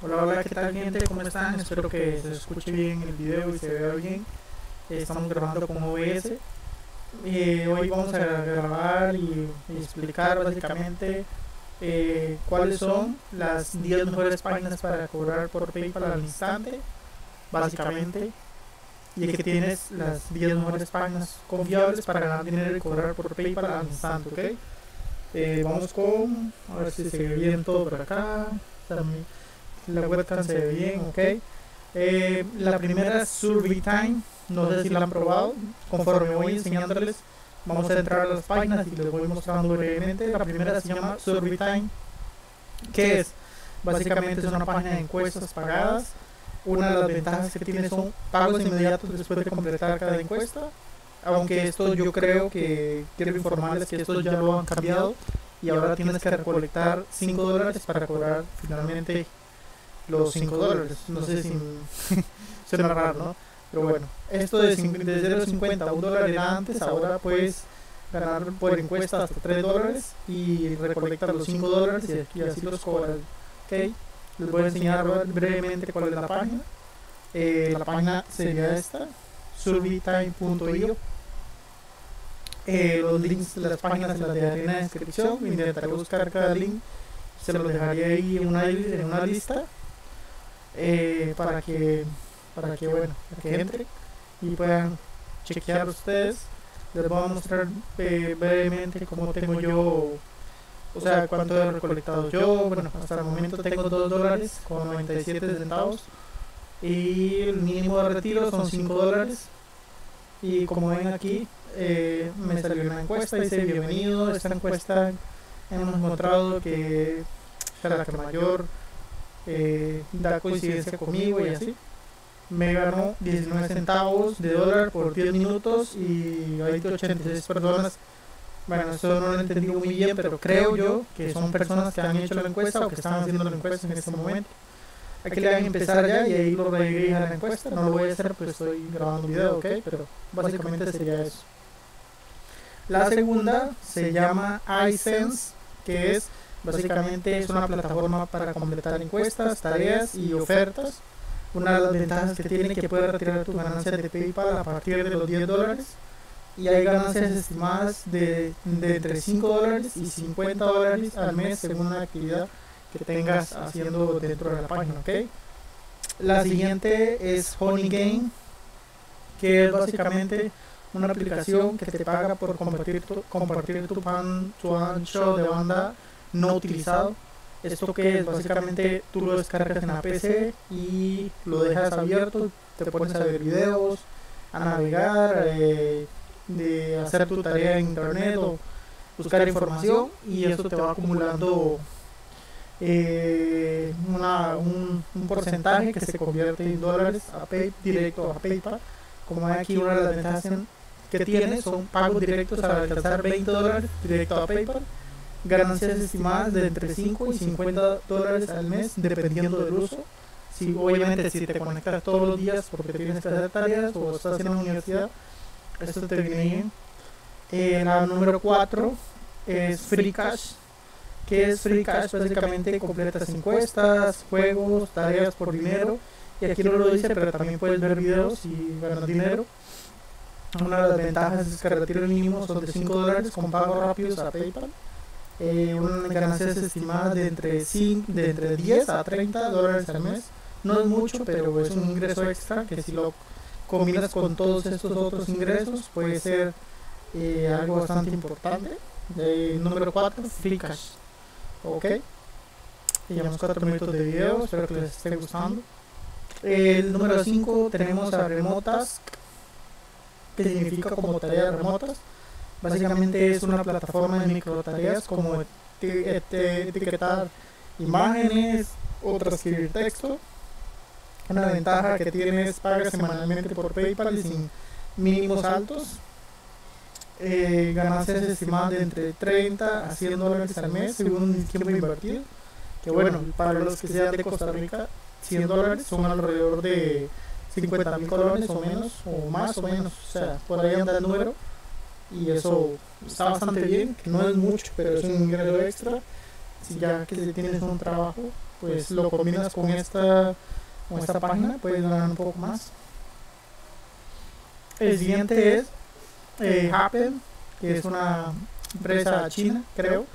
Hola, hola, ¿qué tal gente? ¿Cómo están? Espero que se escuche bien el video y se vea bien. Estamos grabando con OBS. Eh, hoy vamos a grabar y, explicar básicamente eh, cuáles son las 10 mejores páginas para cobrar por PayPal al instante, básicamente. Y que tienes las 10 mejores páginas confiables para ganar dinero y cobrar por PayPal al instante, ¿ok? Eh, vamos con, a ver si se ve bien todo por acá. También la webcam se ve bien, ok. Eh, la primera es Survey Time, no sé si la han probado, conforme voy enseñándoles, vamos a entrar a las páginas y les voy mostrando brevemente. La primera se llama Survey Time, que es básicamente es una página de encuestas pagadas. Una de las ventajas que tiene son pagos inmediatos después de completar cada encuesta. Aunque esto yo creo que quiero informarles que esto ya lo han cambiado y ahora tienes que recolectar 5 dólares para cobrar finalmente los 5 dólares. No sé si suena raro, ¿no? Pero bueno, esto de, de 0.50 a 1 dólar era antes, ahora puedes ganar por encuesta hasta 3 dólares y recolectar los 5 dólares y, así los cobras. ¿Ok? Les voy a enseñar brevemente cuál es la página. Eh, la página sería esta, surveytime.io. Eh, los links de las páginas se las dejaré en la descripción. Intentaré buscar cada link. Se los dejaré ahí en una, en una lista eh, para que para que bueno para y puedan chequear ustedes. Les voy a mostrar eh, brevemente cómo tengo yo o sea cuánto he recolectado yo. Bueno hasta el momento tengo 2 dólares con 97 centavos y el mínimo de retiro son 5 dólares. Y como ven aquí eh, me salió una encuesta dice bienvenido esta encuesta hemos encontrado que es la que mayor eh, da coincidencia conmigo y así. Me ganó 19 centavos de dólar por 10 minutos y hay 86 personas. Bueno, eso no lo he entendido muy bien, pero creo yo que son personas que han hecho la encuesta o que están haciendo la encuesta en este momento. Hay que le a empezar ya y ahí lo redirige a la encuesta. No lo voy a hacer porque estoy grabando un video, ¿ok? Pero básicamente sería eso. La segunda se llama iSense, que es Básicamente es una plataforma para completar encuestas, tareas y ofertas. Una de las ventajas que tiene que puedes retirar tus ganancias de PayPal a partir de los 10 dólares. Y hay ganancias estimadas de, de entre 5 dólares y 50 dólares al mes según la actividad que tengas haciendo dentro de la página. ¿okay? La siguiente es Honey Game, que es básicamente una aplicación que te paga por compartir tu, compartir tu, pan, tu ancho de banda no utilizado. Esto que es básicamente tú lo descargas en la PC y lo dejas abierto, te pones a ver videos, a navegar, eh, de hacer tu tarea en internet o buscar información y eso te va acumulando eh, un, porcentaje que se convierte en dólares a pay, directo a PayPal. Como hay aquí una de las ventajas que tiene son pagos directos al alcanzar 20 dólares directo a PayPal ganancias estimadas de entre 5 y 50 dólares al mes, dependiendo del uso. Si, obviamente, si te conectas todos los días porque tienes que hacer tareas o estás haciendo la universidad, esto te viene bien. Eh, la número 4 es Free Cash. que es Free Cash? Básicamente completas encuestas, juegos, tareas por dinero. Y aquí no lo dice, pero también puedes ver videos y ganar dinero. Una de las ventajas es que retiro mínimo son de 5 dólares con pagos rápidos a PayPal eh, una ganancias estimadas de entre, 5, de entre 10 a 30 dólares al mes. No es mucho, pero es un ingreso extra que si lo combinas con todos estos otros ingresos puede ser eh, algo bastante importante. Número 4, Free Cash. Ok. Llevamos 4 minutos de video, espero que les esté gustando. El número 5 tenemos a Remotas, que significa como tareas remotas. Básicamente es una plataforma de micro tareas como etiquetar imágenes o transcribir texto. Una ventaja que tiene es pagar semanalmente por PayPal sin mínimos altos. Eh, ganancias estimadas de entre 30 a 100 dólares al mes según el tiempo invertido. Que bueno, para los que sean de Costa Rica, 100 dólares son alrededor de 50 mil dólares o menos, o más o menos. O sea, por ahí anda el número y eso está bastante bien, no es mucho, pero es un ingreso extra. si ya que tienes un trabajo, pues lo combinas con esta, con esta página, puedes ganar un poco más. El siguiente es eh, que es una empresa china, creo.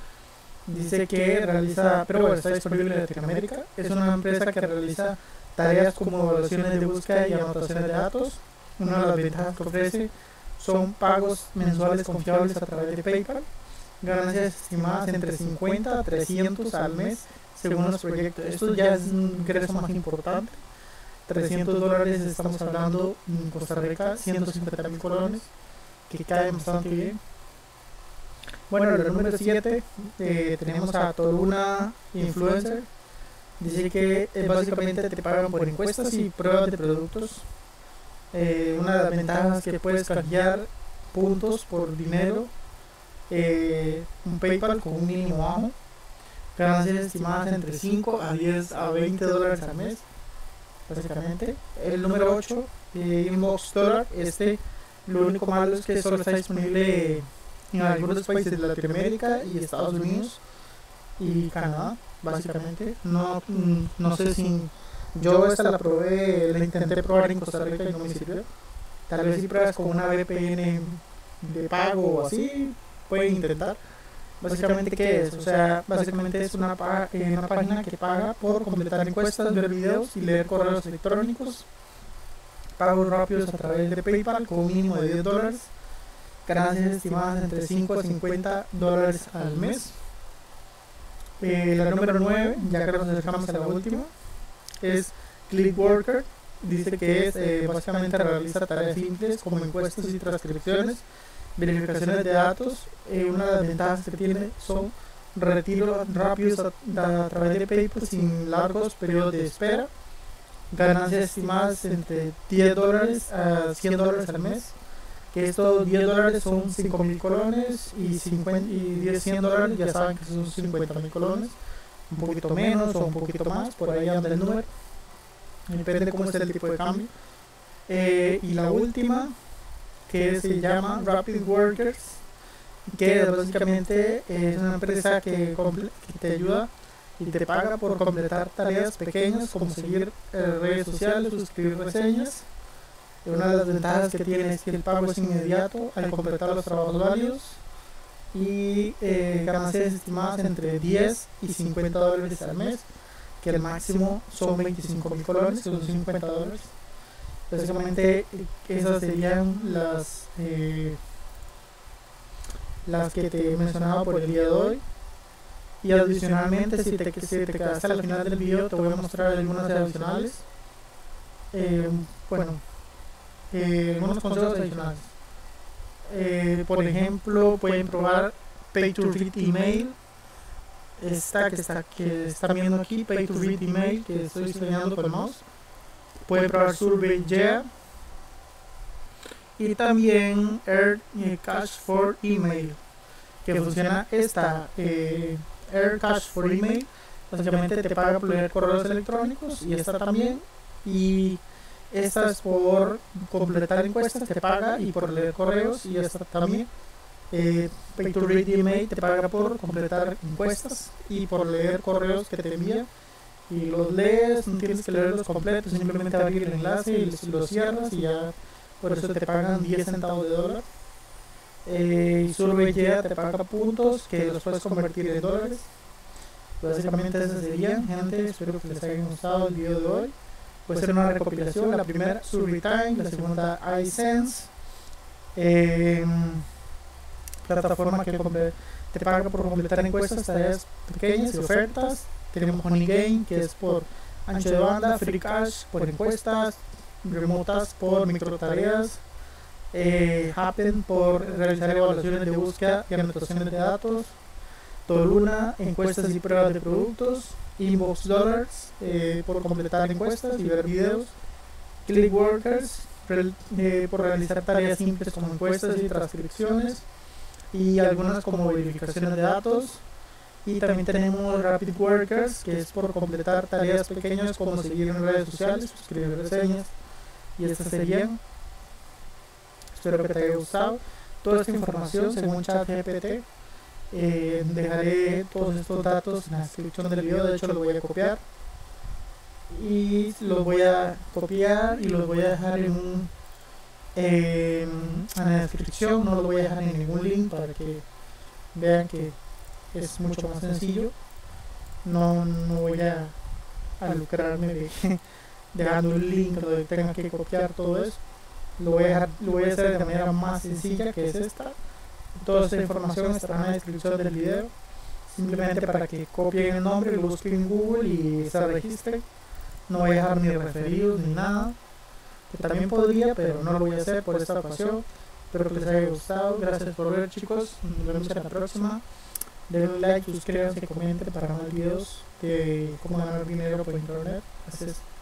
Dice que realiza, pero bueno, está disponible en Latinoamérica. Es una empresa que realiza tareas como evaluaciones de búsqueda y anotaciones de datos. Una de las ventajas que ofrece son pagos mensuales confiables a través de PayPal, ganancias estimadas entre 50 a 300 al mes según los proyectos. Esto ya es un ingreso más importante. 300 dólares estamos hablando en Costa Rica, 150 mil colones, que caen bastante bien. Bueno, el número 7 eh, tenemos a Toruna Influencer. Dice que eh, básicamente te pagan por encuestas y pruebas de productos. Eh, una de las ventajas que puedes canjear puntos por dinero, un PayPal con un mínimo bajo, ganancias estimadas entre 5 a 10 a 20 dólares al mes, básicamente. El número 8, Inbox Dollar, este lo único malo es que solo está disponible en algunos países de Latinoamérica y Estados Unidos y Canadá, básicamente. No, mm, no sé si yo esta la probé, la intenté probar en Costa Rica y no me sirvió. Tal vez si pruebas con una VPN de pago o así, pueden intentar. Básicamente, ¿qué es? O sea, básicamente es una, eh, una página que paga por completar encuestas, ver videos y leer correos electrónicos. Pagos rápidos a través de PayPal con un mínimo de 10 dólares ganancias estimadas entre 5 a 50 dólares al mes. Eh, la número 9, ya que nos acercamos a la última, es Clickworker. Dice que es eh, básicamente realiza tareas simples como encuestas y transcripciones, verificaciones de datos. Eh, una de las ventajas que tiene son retiros rápidos a, través de PayPal sin largos periodos de espera, ganancias estimadas entre 10 dólares a 100 dólares al mes que estos 10 dólares son 5 mil colones y, 50, y 10, 100 dólares ya saben que son 50 mil colones, un poquito menos o un poquito más, por ahí anda el número, depende de cómo es el tipo de cambio. Eh, y la última, que se llama Rapid Workers, que básicamente es una empresa que, que te ayuda y te paga por completar tareas pequeñas como seguir eh, redes sociales, suscribir reseñas. Una de las ventajas que tiene es que el pago es inmediato al completar los trabajos válidos y eh, ganancias estimadas entre 10 y 50 dólares al mes, que el máximo son 25 mil colones, que son 50 dólares. Básicamente esas serían las, eh, las que te mencionaba por el día de hoy. Y adicionalmente, si te, si te quedaste al final del video, te voy a mostrar algunas adicionales. Eh, bueno, eh, algunos consejos adicionales. Eh, por ejemplo, pueden probar Pay to Read Email. Esta que está que están viendo aquí, Pay to Read Email, que estoy enseñando con mouse. Pueden probar Survey. Y también Air eh, Cash for Email, que funciona esta eh, Air Cash for Email. Básicamente te paga por leer correos electrónicos y esta también. Y esta es por completar encuestas, te paga, y por leer correos, y esta también. Eh, Pay to Read Email te paga por completar encuestas y por leer correos que te envía. Y los lees, no tienes que leerlos completos, simplemente abrir el enlace y los cierras y ya por eso te pagan 10 centavos de dólar. Eh, y te paga puntos que los puedes convertir en dólares. Básicamente esas serían, gente. Espero que les haya gustado el video de hoy puede ser una recopilación. La primera, Survey Time, la segunda, iSense. Eh, plataforma que te paga por completar encuestas, tareas pequeñas y ofertas. Tenemos Honey Game, que es por ancho de banda, Free Cash por encuestas, remotas por micro tareas. Eh, Happen por realizar evaluaciones de búsqueda y anotaciones de datos. Toluna, encuestas y pruebas de productos. Inbox Dollars eh, por completar encuestas y ver videos, Clickworkers eh, por realizar tareas simples como encuestas y transcripciones y algunas como verificaciones de datos. Y también tenemos Rapid Workers, que es por completar tareas pequeñas como seguir en redes sociales, escribir reseñas. Y estas serían. Espero que te haya gustado. Toda esta información según ChatGPT Eh, dejaré todos estos datos en la descripción del video, de hecho los voy a copiar y los voy a copiar y los voy a dejar en un en la descripción, no los voy a dejar en ningún link para que vean que es mucho más sencillo. No, no voy a, a lucrarme de dejando un link donde tenga que copiar todo eso. Lo voy, a lo voy a hacer de manera más sencilla que es esta. Toda esta información estará en la descripción del video. Simplemente para que copien el nombre, lo busquen en Google y se registren. No voy a dejar ni referidos ni nada. También podría, pero no lo voy a hacer por esta ocasión. Espero que les haya gustado. Gracias por ver chicos. Nos vemos en la próxima. Denle un like, suscríbanse, comenten para más videos de cómo ganar dinero por internet. Gracias.